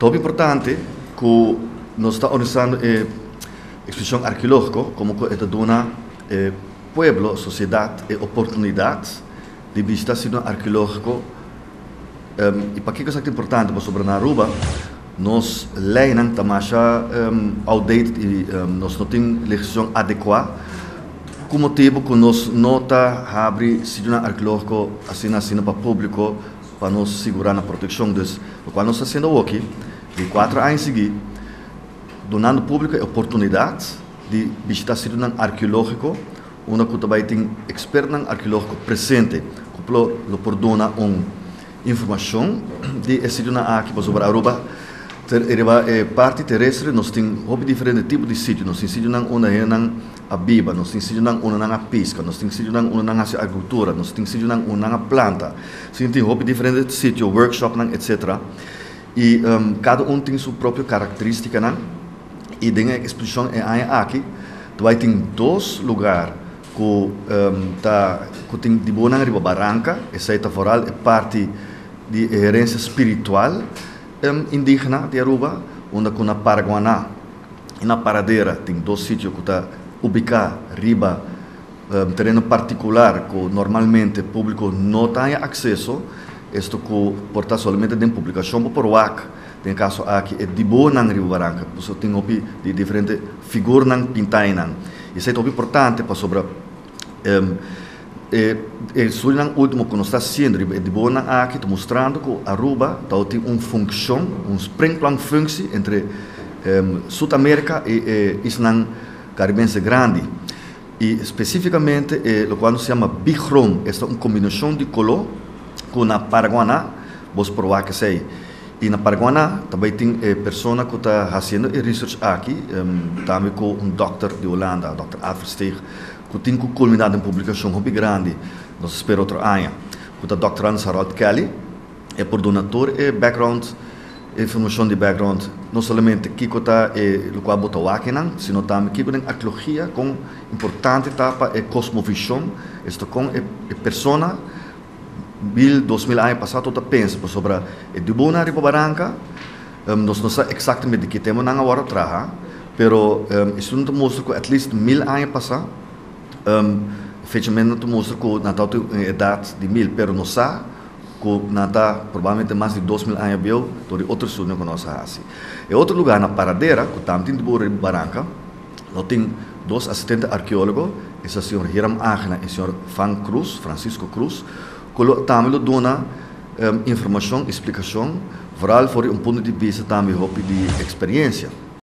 Top importante que nós estamos organizando a exposição arqueológica, como que está dando eh, pueblo, sociedade e oportunidades de visitar sítio arqueológico. Um, e para que é importante para sobre na Aruba, nós leem tamasha um, outdated e um, nós não temos legislação adequada com motivo que nós nota abre sítio arqueológico assim assim para público para nos segurar na proteção des o qual nós sendo aqui de quatro anos seguidos donando público a oportunidade de visitar sítio arqueológico onde que também tem expert arqueológico presente. Que lo por dona uma informação de sítio na aqui sobre Aruba ter é parte terrestre nós tem hobby diferente tipo de sítio. Nós tem sítio nang una nang a biba nós tem sítio nang una nang a pesca nós tem sítio nang una nang a agricultura nós tem sítio nang una nang a planta. Sim tem hobby diferente sítio workshop nang etc e um, cada um tem sua própria característica nang e dentro da exposição é aqui. Tu vai ter dois lugares que um, tá que tem de boa nang riba barranca essa é foral é parte de herência espiritual um, indígena de Aruba, onde com na Paraguaná e na Paradeira tem dois sítios que está ubicado riba um, terreno particular que normalmente o público não tem acesso, isto que porta somente de publicação por o AC, tem caso aqui é de boa na Rio Barranca, você tem opi de diferentes figuras na Isso é muito importante para sobre um, e, e Suriname último que está sendo de boa aqui está mostrando que Aruba tem uma função, um sprinkler função entre um, Sul-América e, e Isla Caribense Grande. E especificamente, eh, o qual se chama esta é uma combinação de color com na Paraguaná, vos provar que sei. E na Paraguaná também tem eh, pessoa que está fazendo research aqui, um, também com um doctor de Holanda, Dr. Alfred que tem culminado em publicação muito grande, nós esperamos outro ano, que o Dr. Hans Kelly, é por donator e background, informação de background, não somente que está é o qual botou aqui, sino também que tem arqueologia com importante etapa é cosmovisão, isto com é, persona mil, dois mil anos passado, toda pensa sobre a de na Riba Barranca, um, nós não sabemos exatamente que temos na hora atrás, pero um, isso não mostra que at least mil anos passado, um, efetivamente mostra que Natal tem idade de mil, pero não sabe que Natal provavelmente mais de dois mil anos viu, todo outro sonho que nós fazemos. E outro lugar na Paradeira, que também tem de Barranca, nós tem dois assistentes arqueólogos, esse é o senhor Hiram Agna e o senhor Fan Cruz, Francisco Cruz, que também dona informação, explicação, vooral voor um ponto de vista também de experiência.